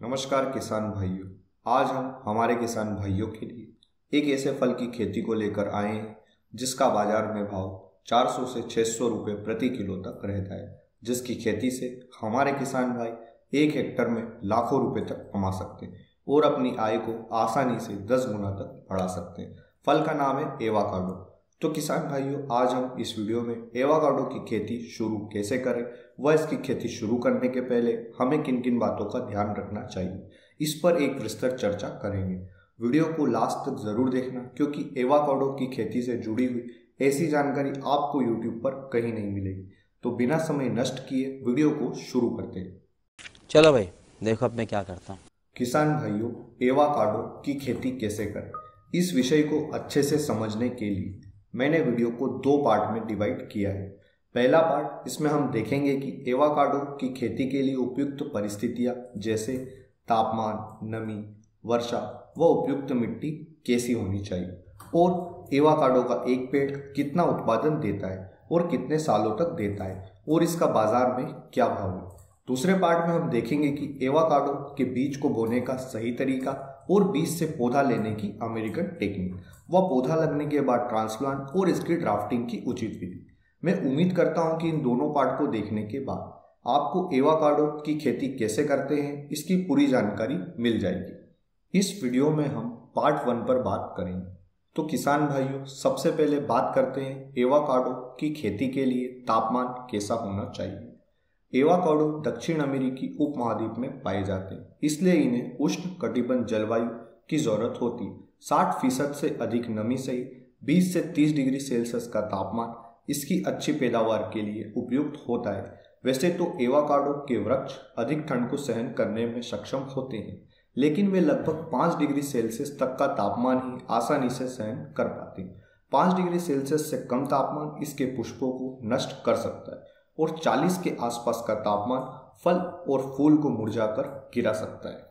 नमस्कार किसान भाइयों। आज हम हमारे किसान भाइयों के लिए एक ऐसे फल की खेती को लेकर आए हैं, जिसका बाज़ार में भाव 400 से 600 रुपए प्रति किलो तक रहता है, जिसकी खेती से हमारे किसान भाई एक हेक्टर में लाखों रुपए तक कमा सकते हैं और अपनी आय को आसानी से 10 गुना तक बढ़ा सकते हैं। फल का नाम है एवाकाडो। तो किसान भाइयों आज हम इस वीडियो में एवाकाडो की खेती शुरू कैसे करें व इसकी खेती शुरू करने के पहले हमें किन किन बातों का ध्यान रखना चाहिए इस पर एक विस्तृत चर्चा करेंगे। वीडियो को लास्ट तक ज़रूर देखना क्योंकि एवाकाडो की खेती से जुड़ी हुई ऐसी जानकारी आपको यूट्यूब पर कहीं नहीं मिलेगी। तो बिना समय नष्ट किए वीडियो को शुरू करते हैं। चलो भाई देखो अब मैं क्या करता हूँ। किसान भाइयों एवाकाडो की खेती कैसे करें इस विषय को अच्छे से समझने के लिए मैंने वीडियो को दो पार्ट में डिवाइड किया है। पहला पार्ट, इसमें हम देखेंगे कि एवाकाडो की खेती के लिए उपयुक्त परिस्थितियाँ, जैसे तापमान, नमी, वर्षा, व उपयुक्त मिट्टी कैसी होनी चाहिए, और एवाकाडो का एक पेड़ कितना उत्पादन देता है और कितने सालों तक देता है, और इसका बाज़ार में क्या भाव है। दूसरे पार्ट में हम देखेंगे कि एवाकाडो के बीज को बोने का सही तरीका और बीज से पौधा लेने की अमेरिकन टेक्निक। व पौधा लगने के बाद ट्रांसप्लांट और इसकी ड्राफ्टिंग की उचित विधि। मैं उम्मीद करता हूँ कि इन दोनों पार्ट को देखने के बाद आपको एवाकाडो की खेती कैसे करते हैं, इसकी पूरी जानकारी मिल जाएगी। इस वीडियो में हम पार्ट वन पर बात करेंगे। तो किसान भाइयों, सबसे पहले बात करते हैं एवाकाडो की खेती के लिए तापमान कैसा होना चाहिए। एवाकाडो दक्षिण अमेरिकी उपमहाद्वीप में पाए जाते हैं। इसलिए इन्हें उष्ण कटिबंध जलवायु की ज़रूरत होती साठ फ़ीसद से अधिक नमी सही 20 से 30 डिग्री सेल्सियस का तापमान इसकी अच्छी पैदावार के लिए उपयुक्त होता है। वैसे तो एवाकाडो के वृक्ष अधिक ठंड को सहन करने में सक्षम होते हैं, लेकिन वे लगभग पाँच डिग्री सेल्सियस तक का तापमान ही आसानी से सहन कर पाते हैं। पाँच डिग्री सेल्सियस से कम तापमान इसके पुष्पों को नष्ट कर सकता है। और 40 के आसपास का तापमान फल और फूल को मुरझाकर गिरा सकता है।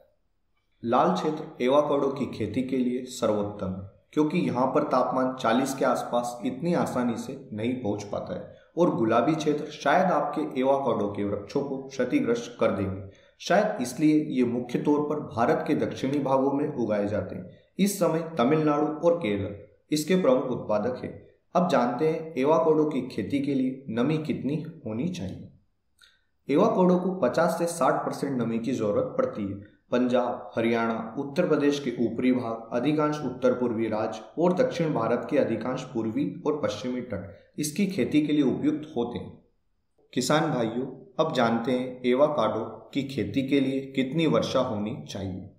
लाल क्षेत्र एवाकाडो की खेती के लिए सर्वोत्तम है क्योंकि यहाँ पर तापमान 40 के आसपास इतनी आसानी से नहीं पहुँच पाता है और गुलाबी क्षेत्र शायद आपके एवाकाडो के वृक्षों को क्षतिग्रस्त कर देंगे। शायद इसलिए ये मुख्य तौर पर भारत के दक्षिणी भागों में उगाए जाते हैं। इस समय तमिलनाडु और केरल इसके प्रमुख उत्पादक है। अब जानते हैं एवाकोडो की खेती के लिए नमी कितनी होनी चाहिए। एवाकोडो को 50 से 60 परसेंट नमी की ज़रूरत पड़ती है। पंजाब, हरियाणा, उत्तर प्रदेश के ऊपरी भाग, अधिकांश उत्तर पूर्वी राज्य और दक्षिण भारत के अधिकांश पूर्वी और पश्चिमी तट इसकी खेती के लिए उपयुक्त होते हैं। किसान भाइयों, अब जानते हैं एवाकाडो की खेती के लिए कितनी वर्षा होनी चाहिए।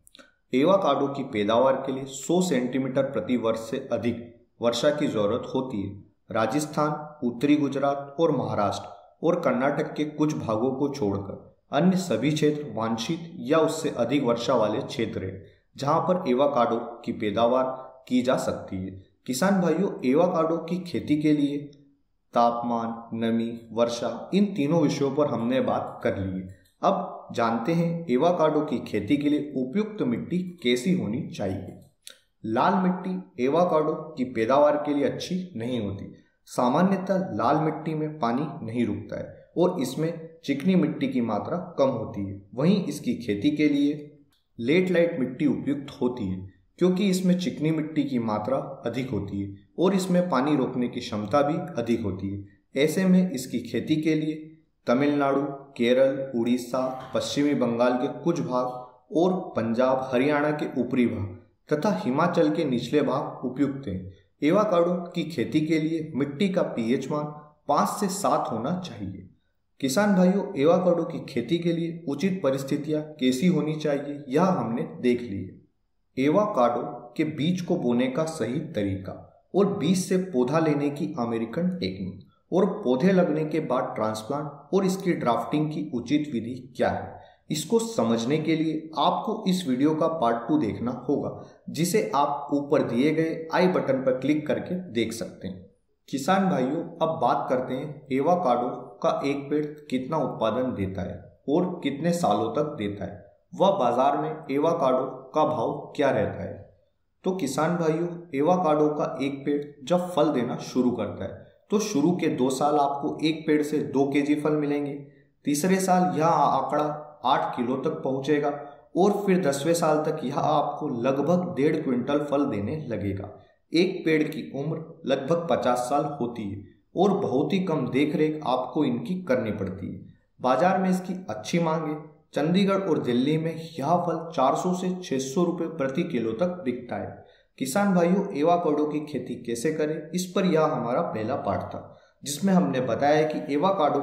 एवाकाडो की पैदावार के लिए 100 सेंटीमीटर प्रति वर्ष से अधिक वर्षा की ज़रूरत होती है। राजस्थान, उत्तरी गुजरात और महाराष्ट्र और कर्नाटक के कुछ भागों को छोड़कर अन्य सभी क्षेत्र वांछित या उससे अधिक वर्षा वाले क्षेत्र हैं, जहाँ पर एवाकाडो की पैदावार की जा सकती है। किसान भाइयों, एवाकाडो की खेती के लिए तापमान, नमी, वर्षा, इन तीनों विषयों पर हमने बात कर ली है। अब जानते हैं एवाकाडो की खेती के लिए उपयुक्त मिट्टी कैसी होनी चाहिए। लाल मिट्टी एवाकाडो की पैदावार के लिए अच्छी नहीं होती। सामान्यतः लाल मिट्टी में पानी नहीं रुकता है और इसमें चिकनी मिट्टी की मात्रा कम होती है। वहीं इसकी खेती के लिए लेट लाइट मिट्टी उपयुक्त होती है, क्योंकि इसमें चिकनी मिट्टी की मात्रा अधिक होती है और इसमें पानी रोकने की क्षमता भी अधिक होती है। ऐसे में इसकी खेती के लिए तमिलनाडु, केरल, उड़ीसा, पश्चिमी बंगाल के कुछ भाग और पंजाब, हरियाणा के ऊपरी भाग तथा हिमाचल के निचले भाग उपयुक्त हैं। एवाकाडो की खेती के लिए मिट्टी का पीएच मान पाँच से सात होना चाहिए। किसान भाइयों एवाकाडो की खेती के लिए उचित परिस्थितियाँ कैसी होनी चाहिए, यह हमने देख ली है। एवाकाडो के बीज को बोने का सही तरीका और बीज से पौधा लेने की अमेरिकन टेक्निक और पौधे लगने के बाद ट्रांसप्लांट और इसकी ड्राफ्टिंग की उचित विधि क्या है इसको समझने के लिए आपको इस वीडियो का पार्ट टू देखना होगा, जिसे आप ऊपर दिए गए आई बटन पर क्लिक करके देख सकते हैं। किसान भाइयों, अब बात करते हैं एवाकाडो का एक पेड़ कितना उत्पादन देता है और कितने सालों तक देता है। वह बाज़ार में एवाकाडो का भाव क्या रहता है? तो किसान भाइयों एवाकाडो का एक पेड़ जब फल देना शुरू करता है तो शुरू के दो साल आपको एक पेड़ से दो केजी फल मिलेंगे। तीसरे साल यह आंकड़ा आठ किलो तक पहुंचेगा और फिर दसवें साल तक यह आपको लगभग डेढ़ क्विंटल फल देने लगेगा। एक पेड़ की उम्र लगभग पचास साल होती है और बहुत ही कम देखरेख आपको इनकी करनी पड़ती है। बाज़ार में इसकी अच्छी मांग है। चंडीगढ़ और दिल्ली में यह फल 400 से 600 रुपए प्रति किलो तक बिकता है। किसान भाइयों, एवाकाडो की खेती कैसे करें, इस पर यह हमारा पहला पाठ था, जिसमें हमने बताया कि एवाकाडो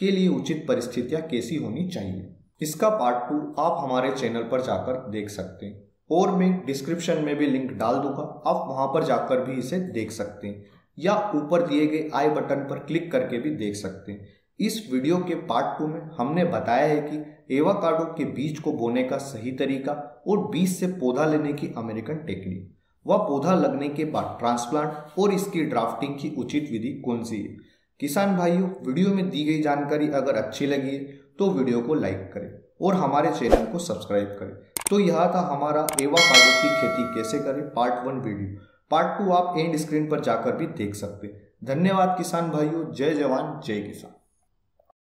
के लिए उचित परिस्थितियाँ कैसी होनी चाहिए। इसका पार्ट टू आप हमारे चैनल पर जाकर देख सकते हैं। और मैं डिस्क्रिप्शन में भी लिंक डाल दूँगा, आप वहाँ पर जाकर भी इसे देख सकते हैं। या ऊपर दिए गए आई बटन पर क्लिक करके भी देख सकते हैं। इस वीडियो के पार्ट टू में हमने बताया है कि एवाकाडो के बीज को बोने का सही तरीका और बीज से पौधा लेने की अमेरिकन टेक्निक व पौधा लगने के बाद ट्रांसप्लांट और इसकी ड्राफ्टिंग की उचित विधि कौन सी है? किसान भाइयों वीडियो में दी गई जानकारी अगर अच्छी लगी है तो वीडियो को लाइक करें और हमारे चैनल को सब्सक्राइब करें। तो यह था हमारा एवाकाडो की खेती कैसे करें part one video part two आप एंड स्क्रीन पर जाकर भी देख सकते हैं। धन्यवाद किसान भाइयों, जय जवान, जय किसान।